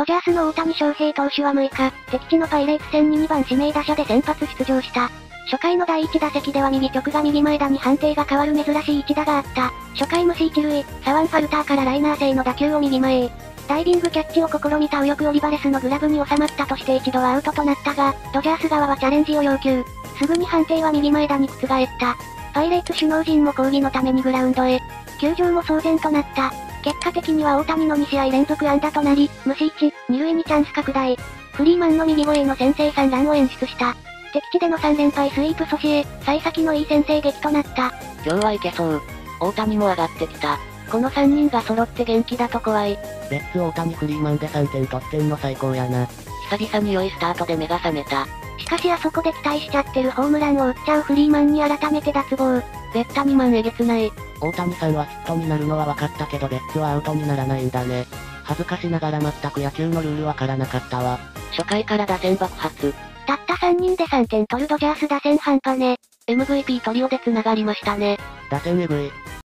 ドジャースの大谷翔平投手は6日、敵地のパイレーツ戦に2番指名打者で先発出場した。初回の第1打席では右直が右前田に判定が変わる珍しい一打があった。初回無視一塁、サワンファルターからライナー性の打球を右前へ。ダイビングキャッチを試みた右翼オリバレスのグラブに収まったとして一度はアウトとなったが、ドジャース側はチャレンジを要求。すぐに判定は右前田に覆った。パイレーツ首脳陣も抗議のためにグラウンドへ。球場も騒然となった。結果的には大谷の2試合連続安打となり、無視1、二塁にチャンス拡大。フリーマンの右声の先制3ランを演出した。敵地での3連敗スイープ阻止へ、幸先のいい先制劇となった。今日はいけそう。大谷も上がってきた。この3人が揃って元気だと怖い。レッツ大谷フリーマンで3点取ってんの最高やな。久々に良いスタートで目が覚めた。しかしあそこで期待しちゃってるホームランを打っちゃうフリーマンに改めて脱帽。絶対にマンえげつない。大谷さんはヒットになるのは分かったけどレッツはアウトにならないんだね。恥ずかしながら全く野球のルールわからなかったわ。初回から打線爆発。たった3人で3点取るドジャース打線半端ね。MVP トリオで繋がりましたね。打線エグい。